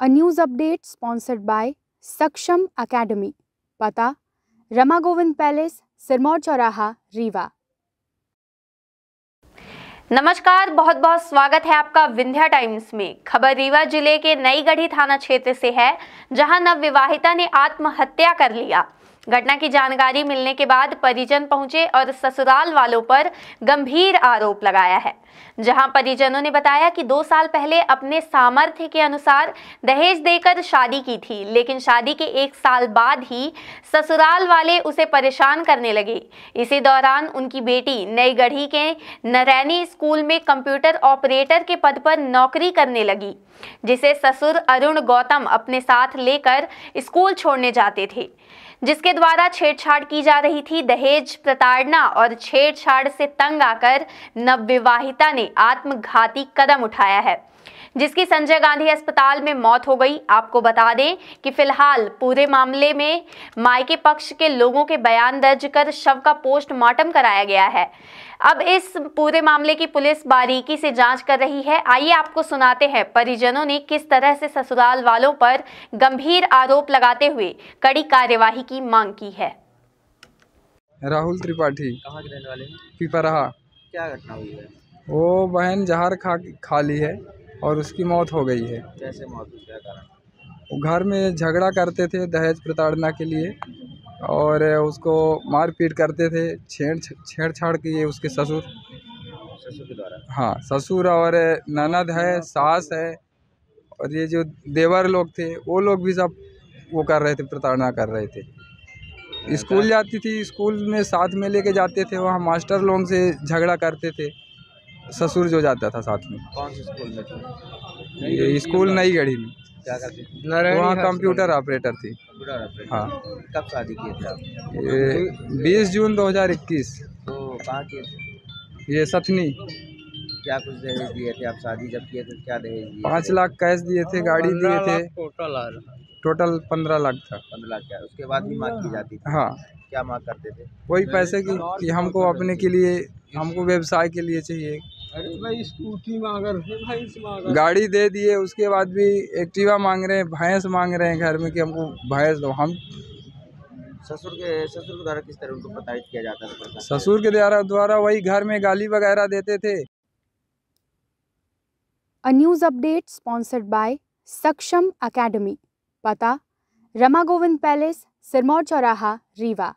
A news update sponsored by Saksham Academy. पता Rama Govind palace Sirmaur चौराहा रीवा नमस्कार, बहुत बहुत स्वागत है आपका विंध्या टाइम्स में। खबर रीवा ज़िले के नई गढ़ी थाना क्षेत्र से है, जहाँ नवविवाहिता ने आत्महत्या कर लिया। घटना की जानकारी मिलने के बाद परिजन पहुँचे और ससुराल वालों पर गंभीर आरोप लगाया है, जहाँ परिजनों ने बताया कि दो साल पहले अपने सामर्थ्य के अनुसार दहेज देकर शादी की थी, लेकिन शादी के एक साल बाद ही ससुराल वाले उसे परेशान करने लगे। इसी दौरान उनकी बेटी नई गढ़ी के नरैनी स्कूल में कंप्यूटर ऑपरेटर के पद पर नौकरी करने लगी, जिसे ससुर अरुण गौतम अपने साथ लेकर स्कूल छोड़ने जाते थे। जिसके द्वारा छेड़छाड़ की जा रही थी। दहेज प्रताड़ना और छेड़छाड़ से तंग आकर नवविवाहिता ने आत्मघाती कदम उठाया है, जिसकी संजय गांधी अस्पताल में मौत हो गई। आपको बता दें कि फ़िलहाल पूरे मामले में मायके पक्ष के लोगों के बयान दर्ज कर शव का पोस्टमार्टम कराया गया है। अब इस पूरे मामले की पुलिस बारीकी से जाँच कर रही है। आइए आपको सुनाते हैं परिजनों ने किस तरह से ससुराल वालों पर गंभीर आरोप लगाते हुए कड़ी कार्यवाही की मांग की है। राहुल त्रिपाठी। कहाँ के रहने वाले हैं? पिपरहा। क्या घटना हुई है? वो बहन जहर खा खा ली है और उसकी मौत हो गई है। कैसे मौत हुई? क्या कारण? घर में झगड़ा करते थे दहेज प्रताड़ना के लिए। और उसको मारपीट करते थे छेड़ छेड़छाड़ किए उसके ससुर। ससुर के द्वारा? हाँ ससुर और ननद है सास है और ये जो देवर लोग थे वो लोग भी सब वो कर रहे थे प्रताड़ना कर रहे थे। स्कूल जाती थी स्कूल में साथ में लेके जाते थे वहाँ मास्टर लोगों से झगड़ा करते थे। ससुर जो जाता था साथ में। कौन से स्कूल में थे? ये स्कूल नई गढ़ी में। क्या करते थे? वहाँ कंप्यूटर ऑपरेटर थी। कंप्यूटर हाँ। कब शादी किए थे आप? ये बीस जून 2021 तो कहाँ किए थे? ये सतनी। क्या कुछ दहेज दिए थे आप? शादी जब किए थे क्या दहेज दिए पाँच लाख कैश दिए थे गाड़ी दिए थे। टोटल आ रहा। टोटल पंद्रह लाख था। पंद्रह लाख क्या? उसके बाद भी मांग की जाती थी? हाँ। क्या मांग करते थे? वही पैसे की कि हमको अपने के लिए हमको व्यवसाय के लिए चाहिए। अरे भाई स्कूटी मांग रहे भैंस मांग रहे गाड़ी दे दिए उसके बाद भी एक्टिवा मांग रहे हैं भैंस मांग रहे हैं घर में कि हमको भैंस दो। हम ससुर के ससुर के द्वारा किस तरह उनको प्रताड़ित किया जाता था ससुर के द्वारा द्वारा वही घर में गाली वगैरह देते थे। A news update sponsored by Saksham Academy. पता? रमा गोविंद पैलेस सिरमौर चौराहा रीवा।